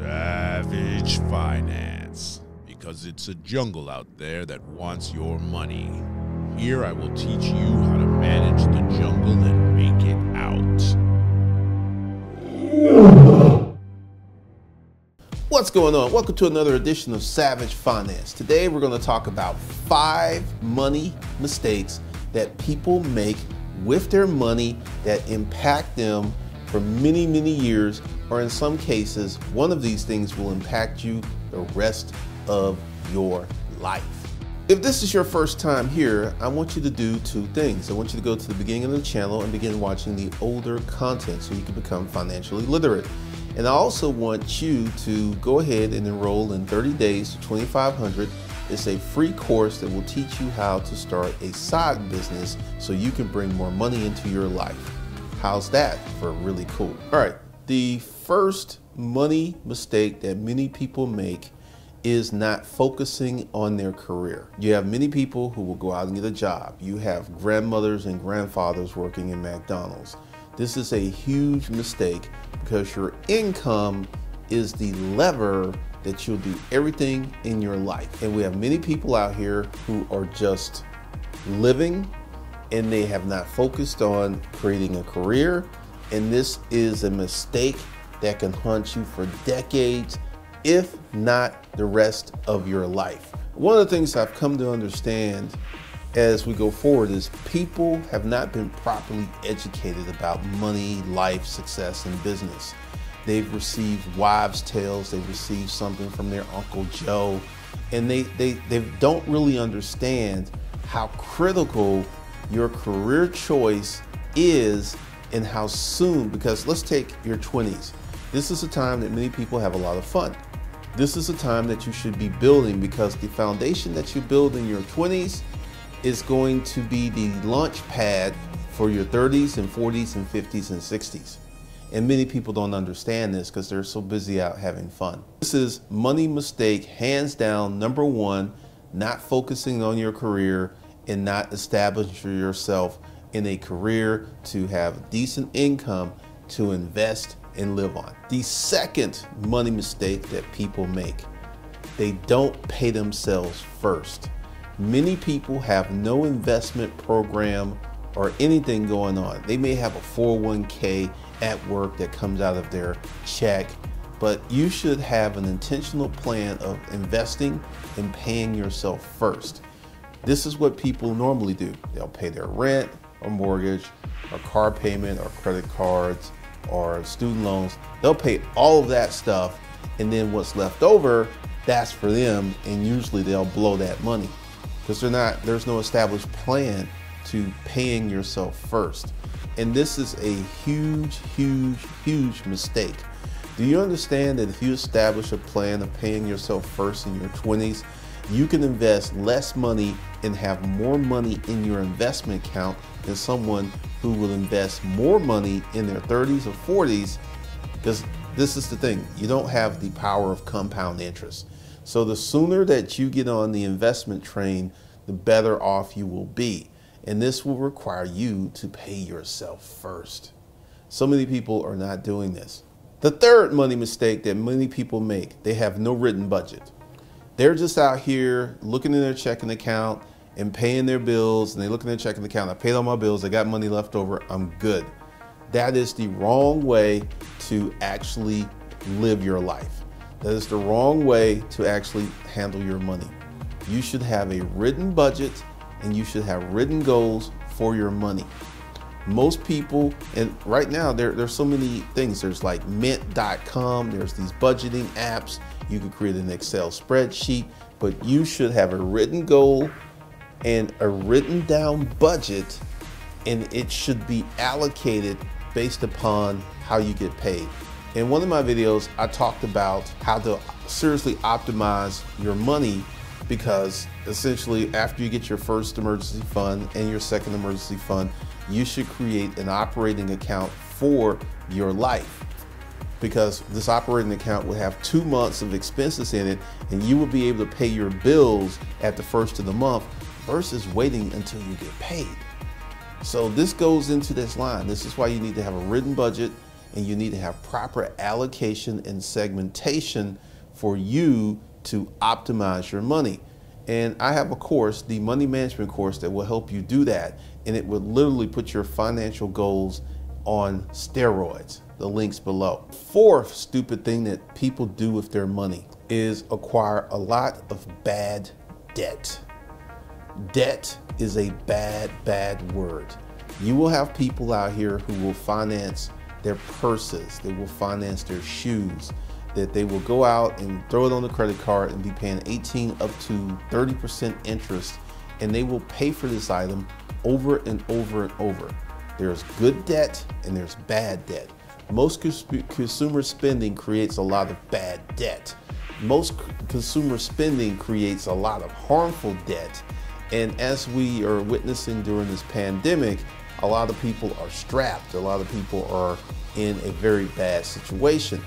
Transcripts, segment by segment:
Savage Finance. Because it's a jungle out there that wants your money. Here I will teach you how to manage the jungle and make it out. What's going on? Welcome to another edition of Savage Finance. Today we're going to talk about five money mistakes that people make with their money that impact them for many, many years, or in some cases, one of these things will impact you the rest of your life. If this is your first time here, I want you to do two things. I want you to go to the beginning of the channel and begin watching the older content so you can become financially literate. And I also want you to go ahead and enroll in 30 days to 2500 it's a free course that will teach you how to start a side business so you can bring more money into your life. How's that for really cool? All right, the first money mistake that many people make is not focusing on their career. You have many people who will go out and get a job. You have grandmothers and grandfathers working in McDonald's. This is a huge mistake because your income is the lever that you'll do everything in your life. And we have many people out here who are just living and they have not focused on creating a career. And this is a mistake that can haunt you for decades, if not the rest of your life. One of the things I've come to understand as we go forward is people have not been properly educated about money, life, success, and business. They've received wives' tales, they've received something from their Uncle Joe, and they, they, they don't really understand how critical your career choice is and how soon, because let's take your 20s. This is a time that many people have a lot of fun. This is a time that you should be building because the foundation that you build in your 20s is going to be the launch pad for your 30s and 40s and 50s and 60s. And many people don't understand this because they're so busy out having fun. This is money mistake, hands down, number one, not focusing on your career and not establishing yourself in a career to have decent income to invest and live on. The second money mistake that people make, they don't pay themselves first. Many people have no investment program or anything going on. They may have a 401k at work that comes out of their check, but you should have an intentional plan of investing and paying yourself first. This is what people normally do. They'll pay their rent or mortgage or car payment or credit cards or student loans. They'll pay all of that stuff and then what's left over, that's for them and usually they'll blow that money because they're not there's no established plan to paying yourself first. And this is a huge, huge, huge mistake. Do you understand that if you establish a plan of paying yourself first in your 20s, you can invest less money and have more money in your investment account than someone who will invest more money in their 30s or 40s because this is the thing you don't have the power of compound interest so the sooner that you get on the investment train the better off you will be and this will require you to pay yourself first. So many people are not doing this. The third money mistake that many people make, they have no written budget. They're just out here looking in their checking account and paying their bills and they look in their checking account, I paid all my bills, I got money left over, I'm good. That is the wrong way to actually live your life. That is the wrong way to actually handle your money. You should have a written budget and you should have written goals for your money. Most people, and right now there, there's so many things. There's like mint.com, there's these budgeting apps. You can create an Excel spreadsheet, but you should have a written goal and a written down budget, and it should be allocated based upon how you get paid. In one of my videos, I talked about how to seriously optimize your money because essentially after you get your first emergency fund and your second emergency fund, you should create an operating account for your life because this operating account will have two months of expenses in it and you will be able to pay your bills at the first of the month versus waiting until you get paid. So this goes into this line. This is why you need to have a written budget and you need to have proper allocation and segmentation for you to optimize your money. And I have a course, the money management course, that will help you do that. And it will literally put your financial goals on steroids. The link's below. Fourth stupid thing that people do with their money is acquire a lot of bad debt. Debt is a bad, bad word. You will have people out here who will finance their purses, they will finance their shoes, that they will go out and throw it on the credit card and be paying 18 up to 30% interest, and they will pay for this item over and over and over. There's good debt and there's bad debt. Most consumer spending creates a lot of bad debt. Most consumer spending creates a lot of harmful debt. And as we are witnessing during this pandemic, a lot of people are strapped. A lot of people are in a very bad situation.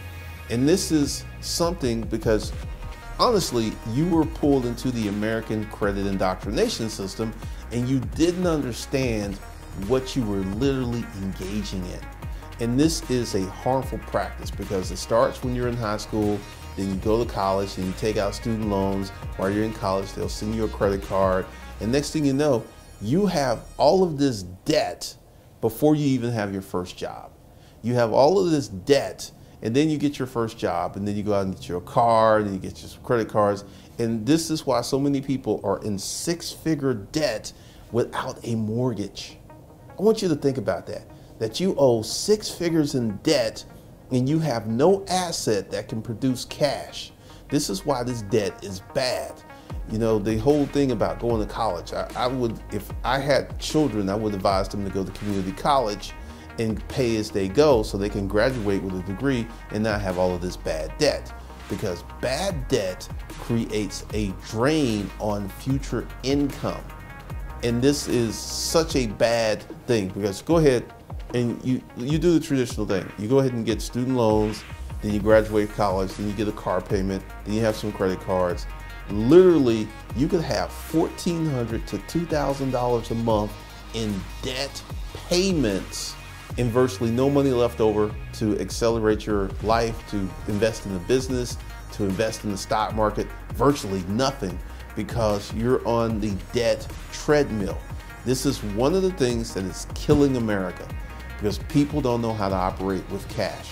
And this is something because honestly, you were pulled into the American credit indoctrination system and you didn't understand what you were literally engaging in. And this is a harmful practice because it starts when you're in high school, then you go to college and you take out student loans. While you're in college, they'll send you a credit card. And next thing you know, you have all of this debt before you even have your first job. You have all of this debt and then you get your first job and then you go out and get your car and you get your credit cards. And this is why so many people are in six figure debt without a mortgage. I want you to think about that, that you owe six figures in debt and you have no asset that can produce cash. This is why this debt is bad. You know, the whole thing about going to college, I, I, would, if I had children, I would advise them to go to community college and pay as they go so they can graduate with a degree and not have all of this bad debt. Because bad debt creates a drain on future income. And this is such a bad thing because go ahead and you, you do the traditional thing. You go ahead and get student loans, then you graduate college, then you get a car payment, then you have some credit cards. Literally, you could have 1,400 to $2,000 a month in debt payments and virtually no money left over to accelerate your life, to invest in a business, to invest in the stock market, virtually nothing because you're on the debt treadmill. This is one of the things that is killing America because people don't know how to operate with cash.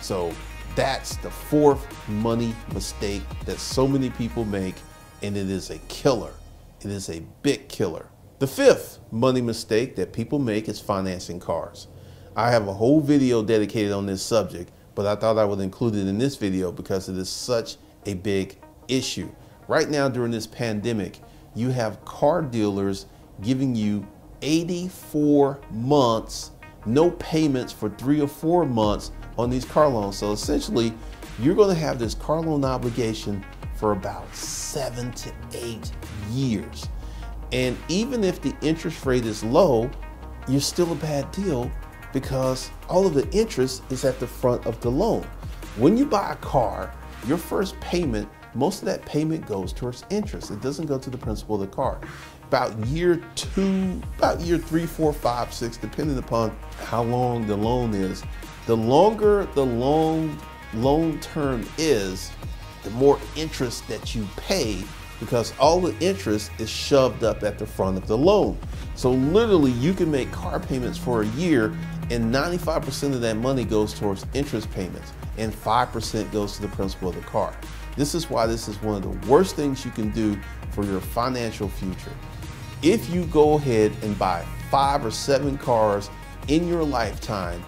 So that's the fourth money mistake that so many people make, and it is a killer. It is a big killer. The fifth money mistake that people make is financing cars. I have a whole video dedicated on this subject, but I thought I would include it in this video because it is such a big issue. Right now during this pandemic, you have car dealers giving you 84 months, no payments for three or four months on these car loans. So essentially, you're going to have this car loan obligation for about seven to eight years. And even if the interest rate is low, you're still a bad deal because all of the interest is at the front of the loan. When you buy a car, your first payment, most of that payment goes towards interest. It doesn't go to the principal of the car. About year two, about year three, four, five, six, depending upon how long the loan is, the longer the loan loan term is, the more interest that you pay because all the interest is shoved up at the front of the loan. So literally you can make car payments for a year and 95% of that money goes towards interest payments and 5% goes to the principal of the car. This is why this is one of the worst things you can do for your financial future. If you go ahead and buy five or seven cars in your lifetime,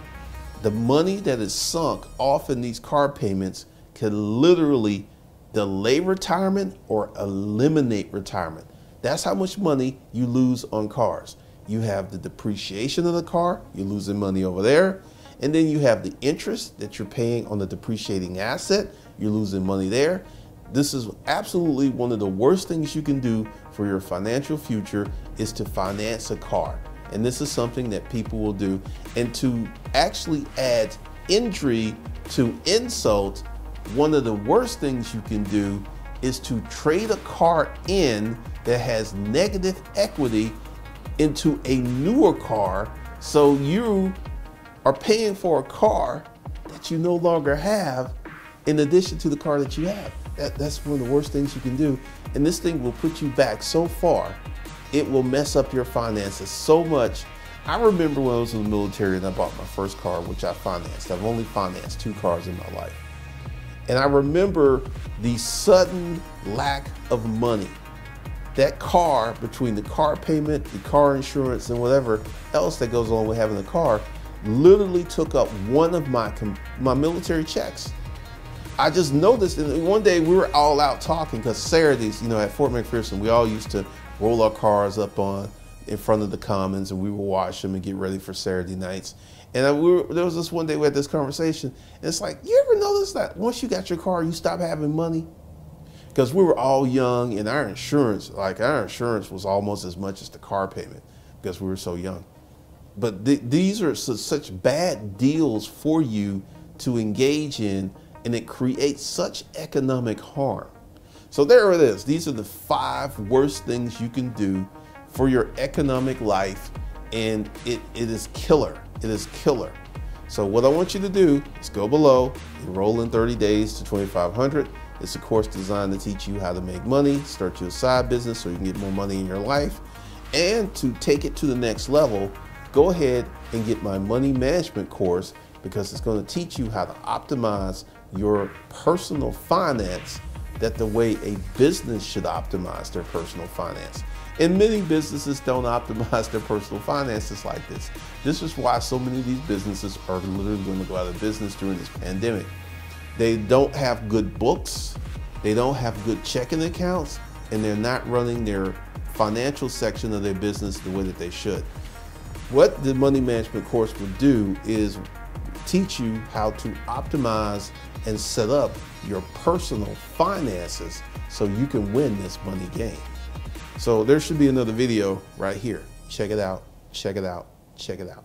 the money that is sunk off in these car payments could literally delay retirement or eliminate retirement. That's how much money you lose on cars. You have the depreciation of the car, you're losing money over there. And then you have the interest that you're paying on the depreciating asset, you're losing money there. This is absolutely one of the worst things you can do for your financial future is to finance a car. And this is something that people will do. And to actually add injury to insult, one of the worst things you can do is to trade a car in that has negative equity into a newer car so you are paying for a car that you no longer have in addition to the car that you have. That, that's one of the worst things you can do. And this thing will put you back so far, it will mess up your finances so much. I remember when I was in the military and I bought my first car, which I financed. I've only financed two cars in my life. And I remember the sudden lack of money. That car, between the car payment, the car insurance, and whatever else that goes along with having a car, literally took up one of my my military checks. I just noticed, and one day we were all out talking because Saturdays, you know, at Fort McPherson, we all used to roll our cars up on in front of the commons and we would wash them and get ready for Saturday nights. And we were, there was this one day we had this conversation, and it's like, you ever notice that once you got your car, you stop having money? Because we were all young, and our insurance, like our insurance, was almost as much as the car payment because we were so young. But th these are such bad deals for you to engage in, and it creates such economic harm. So there it is. These are the five worst things you can do for your economic life, and it, it is killer. It is killer. So what I want you to do is go below, enroll in 30 days to 2500. It's a course designed to teach you how to make money, start your side business so you can get more money in your life. And to take it to the next level, go ahead and get my money management course because it's going to teach you how to optimize your personal finance that the way a business should optimize their personal finance. And many businesses don't optimize their personal finances like this. This is why so many of these businesses are literally going to go out of business during this pandemic. They don't have good books, they don't have good checking accounts, and they're not running their financial section of their business the way that they should. What the money management course will do is teach you how to optimize and set up your personal finances so you can win this money game. So there should be another video right here. Check it out, check it out, check it out.